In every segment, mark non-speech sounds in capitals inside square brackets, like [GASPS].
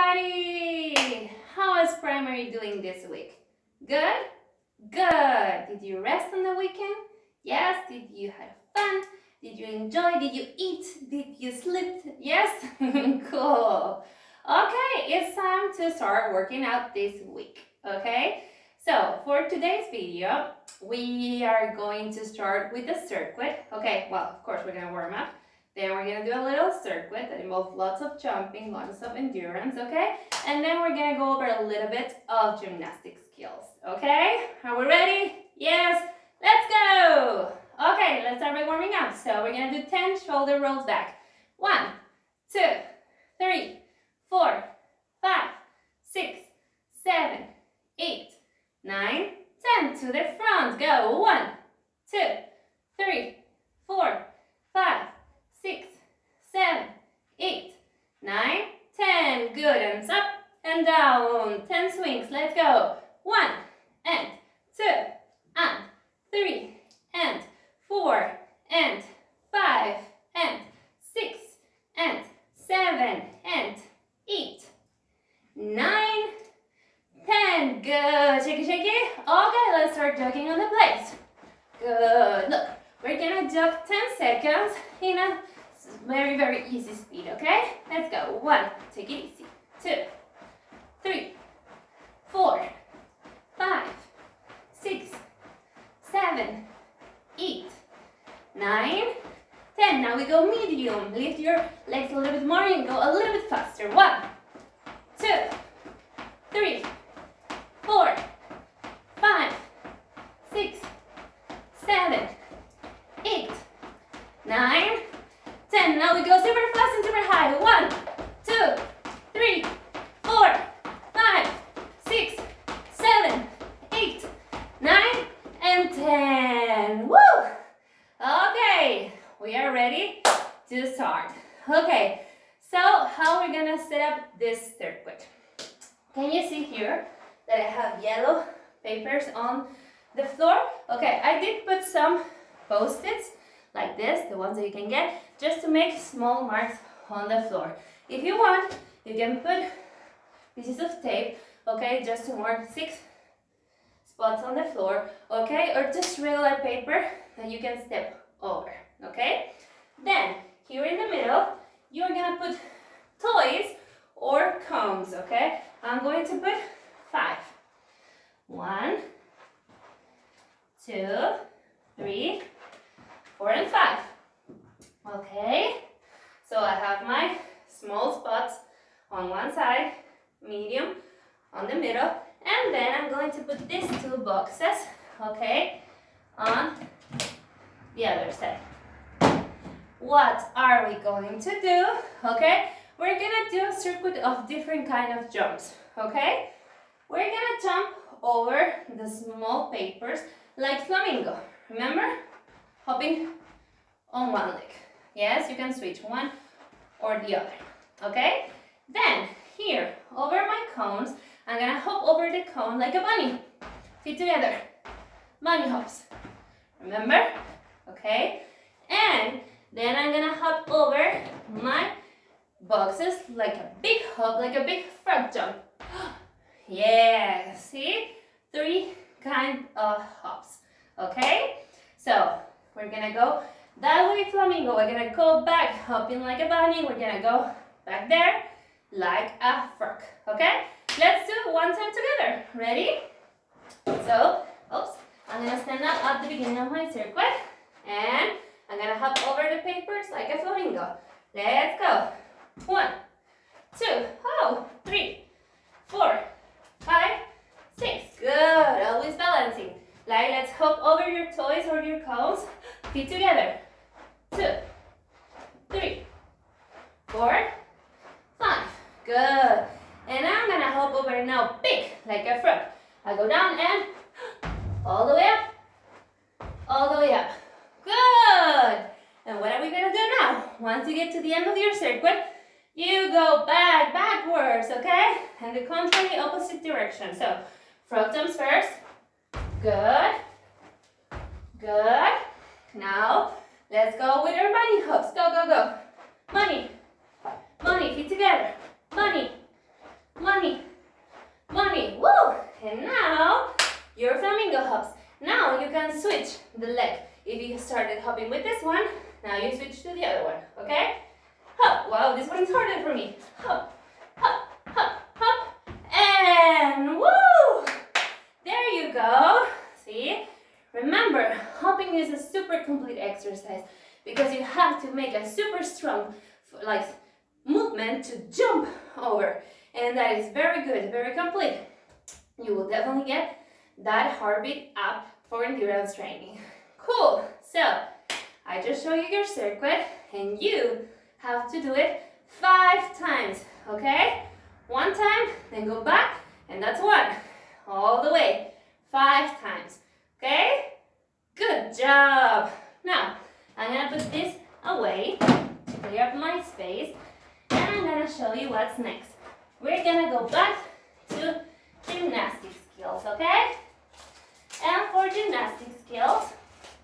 everybody! How is primary doing this week? Good? Good! Did you rest on the weekend? Yes? Did you have fun? Did you enjoy? Did you eat? Did you sleep? Yes? [LAUGHS] cool! Okay, it's time to start working out this week, okay? So, for today's video, we are going to start with the circuit. Okay, well, of course, we're gonna warm up. Then we're gonna do a little circuit that involves lots of jumping, lots of endurance, okay? And then we're gonna go over a little bit of gymnastic skills, okay? Are we ready? Yes, let's go! Okay, let's start by warming up. So we're gonna do 10 shoulder rolls back. One, two, three, four, five, six, seven, eight, nine, ten. To the front, go. One, two, three, four, five, six, seven, eight, nine, ten. Good. And up and down. Ten swings. Let's go. One and two and three and four and five and six and seven and eight, nine, ten. Good. Shake it, shake it. Okay, let's start jogging on the place. Good. Look, we're gonna jog 10 seconds in a very, very easy speed, okay? Let's go. One, take it easy. Two, three, four, five, six, seven, eight, nine, ten. Now we go medium. Lift your legs a little bit more and go a little bit faster. One, two, three, four, five, six, seven, eight, nine, ten. Now we go super fast and super high. One, two, three, four, five, six, seven, eight, nine, and ten. Woo! Okay, we are ready to start. Okay, so how we're gonna set up this circuit? Can you see here that I have yellow papers on the floor? Okay, I did put some post-its like this, the ones that you can get, just to make small marks on the floor. If you want, you can put pieces of tape, okay, just to mark six spots on the floor, okay, or just regular paper that you can step over, okay? Then, here in the middle, you're gonna put toys or cones, okay? I'm going to put five. One, two, three, four, and five. Okay, so I have my small spots on one side, medium on the middle, and then I'm going to put these two boxes, okay, on the other side. What are we going to do? Okay, we're gonna do a circuit of different kind of jumps, okay? We're gonna jump over the small papers like flamingo. Remember? Hopping on one leg. Yes, you can switch one or the other, okay? Then, here, over my cones, I'm gonna hop over the cone like a bunny. Feet together. Bunny hops. Remember? Okay? And then I'm gonna hop over my boxes like a big hop, like a big frog jump. [GASPS] yeah, see? Three kind of hops. Okay? So, we're gonna go that way flamingo. We're gonna go back, hopping like a bunny. We're gonna go back there like a frog. Okay? Let's do it one time together. Ready? So, oops, I'm gonna stand up at the beginning of my circuit and I'm gonna hop over the papers like a flamingo. Let's go. One, two, oh, three, four, five, six. Good. Always balancing. Like, let's hop over your toys or your cones. Feet together. Two, three, four, five. Good. And I'm gonna hop over now big, like a frog. I go down and all the way up, all the way up. Good. And what are we gonna do now? Once you get to the end of your circuit, you go back, backwards, okay? And the contrary opposite direction. So, frog jumps first. Good. Good. Now, let's go with our bunny hops. Go, go, go. Money. Money. Feet together. Money. Money. Money. Woo! And now, your flamingo hops. Now, you can switch the leg. If you started hopping with this one, now you switch to the other one, okay? Hop. Wow, this one's harder for me. Hop, hop, hop, hop. And woo! There you go. See? Remember, hopping is a super complete exercise because you have to make a super strong like movement to jump over and that is very good, very complete. You will definitely get that heartbeat up for endurance training. Cool, so I just show you your circuit and you have to do it five times, okay? One time, then go back, and that's one. All the way, five times, okay? Good job. Now, I'm gonna put this away to clear up my space, and I'm gonna show you what's next. We're gonna go back to gymnastic skills, okay? And for gymnastic skills,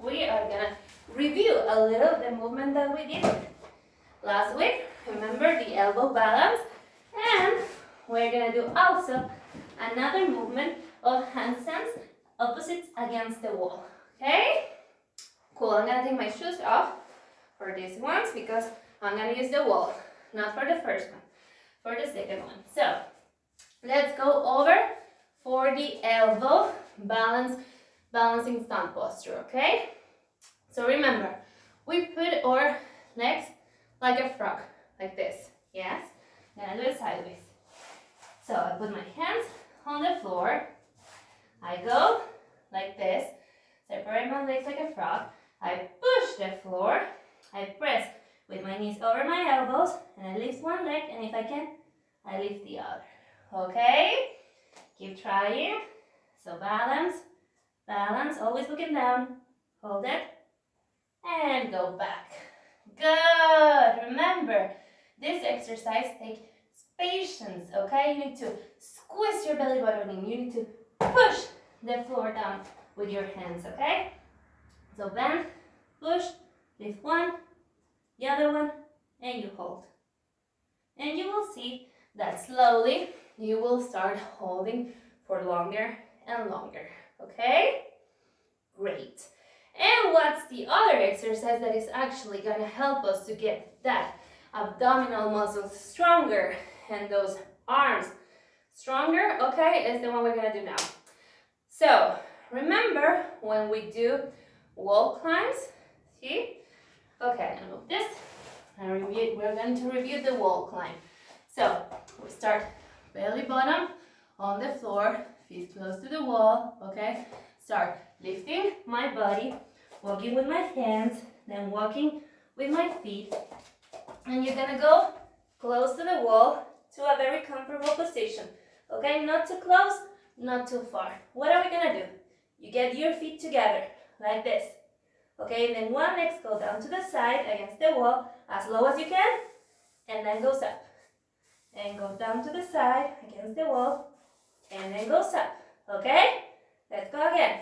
we are gonna review a little the movement that we did last week. Remember the elbow balance. And we're gonna do also another movement of handstands opposites against the wall. Okay? Cool, I'm gonna take my shoes off for these ones because I'm gonna use the wall, not for the first one, for the second one. So, let's go over for the elbow balance, balancing stand posture, okay? So remember, we put our legs like a frog, like this, yes? Then I do it sideways. So I put my hands on the floor, I go like this, separate my legs like a frog, I push the floor, I press with my knees over my elbows, and I lift one leg, and if I can, I lift the other. Okay? Keep trying. So balance, balance, always looking down. Hold it, and go back. Good. Remember, this exercise takes patience, okay? You need to squeeze your belly button in. You need to push the floor down with your hands, okay? So bend, push, lift one, the other one, and you hold. And you will see that slowly you will start holding for longer and longer, okay? Great. And what's the other exercise that is actually to help us to get that abdominal muscles stronger and those arms stronger, okay, is the one we're to do now. So, remember when we do wall climbs, see? Okay, I'm move this. We're going to review the wall climb. So, we start belly bottom on the floor, feet close to the wall, okay? Start lifting my body, walking with my hands, then walking with my feet. And you're gonna go close to the wall to a very comfortable position. Okay, not too close, not too far. What are we gonna do? You get your feet together, like this. Okay, and then one leg go down to the side against the wall, as low as you can, and then goes up. And go down to the side against the wall, and then goes up. Okay? Let's go again.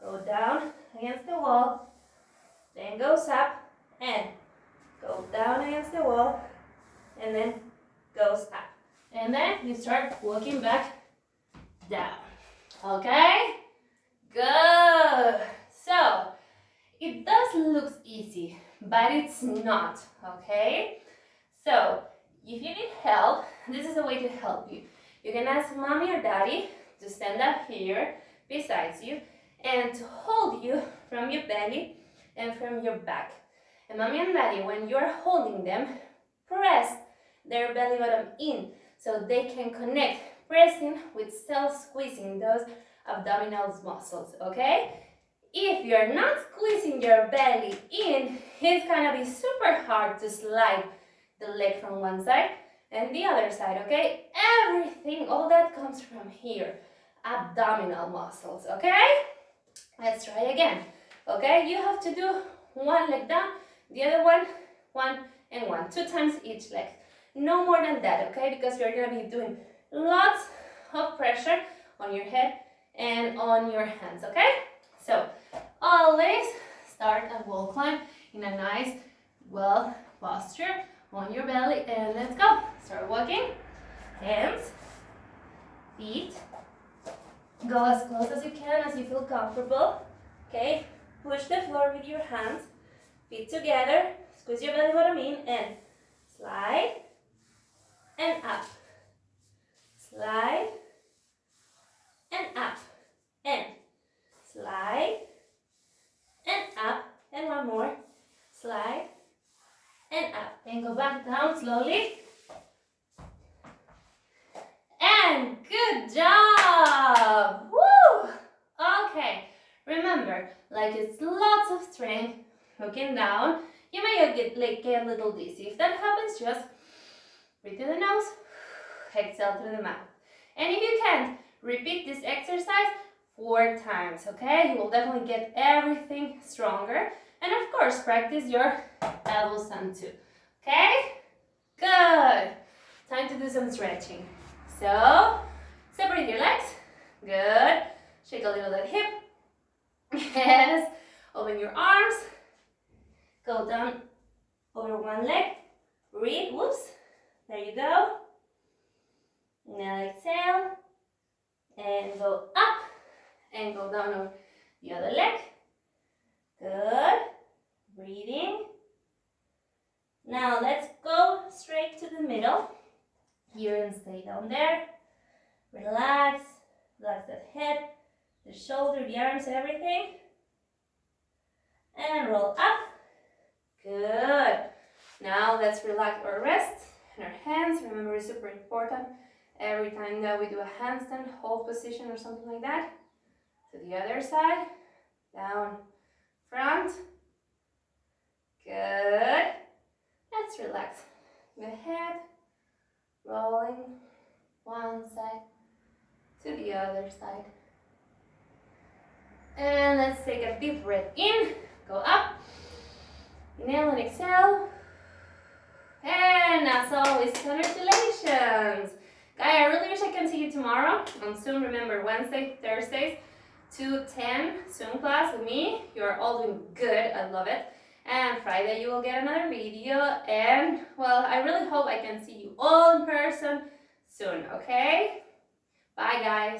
Go down against the wall, then goes up, and go down against the wall, and then goes up. And then you start walking back down. Okay? Good. So, it does look easy, but it's not, okay? So, if you need help, this is a way to help you. You can ask mommy or daddy to stand up here besides you and to hold you from your belly and from your back. And mommy and daddy, when you're holding them, press their belly button in so they can connect, pressing with self-squeezing those abdominal muscles, okay? If you're not squeezing your belly in, it's gonna be super hard to slide the leg from one side and the other side, okay? Everything, all that comes from here, abdominal muscles, okay? Let's try again, okay? You have to do one leg down, the other one, one and one, two times each leg. No more than that, okay? Because you're gonna be doing lots of pressure on your head and on your hands, okay? So, always start a wall climb in a nice, well posture on your belly and let's go. Start walking, hands, feet, go as close as you can as you feel comfortable, okay? push the floor with your hands, feet together, squeeze your belly button in and slide. And up. Slide. And up. And slide. And up. And one more. Slide and up and go back down slowly and good job Woo! okay remember like it's lots of strength looking down you may get, like, get a little dizzy if that happens just breathe through the nose exhale through the mouth and if you can't repeat this exercise four times, okay? You will definitely get everything stronger. And of course, practice your elbow stand too, okay? Good. Time to do some stretching. So, separate your legs. Good. Shake a little that hip. [LAUGHS] Yes. Open your arms. Go down over one leg. Breathe. Whoops. There you go. Now exhale. And go up and go down on the other leg. Good. Breathing. Now let's go straight to the middle. Here and stay down there. Relax. Relax that head, the everything. And roll up. Good. Now let's relax our wrists and our hands. Remember, it's super important. Every time that we do a handstand, hold position or something like that, to the other side, down, front. Good. Let's relax the head, rolling one side to the other side. And let's take a deep breath in, go up, inhale and exhale. And as always, congratulations! Guy, I really wish I can see you tomorrow on Zoom. Remember, Wednesday, Thursdays, 2 10 Zoom class with me. You're all doing good. I love it. And Friday you will get another video. And well, I really hope I can see you all in person soon, okay? Bye guys.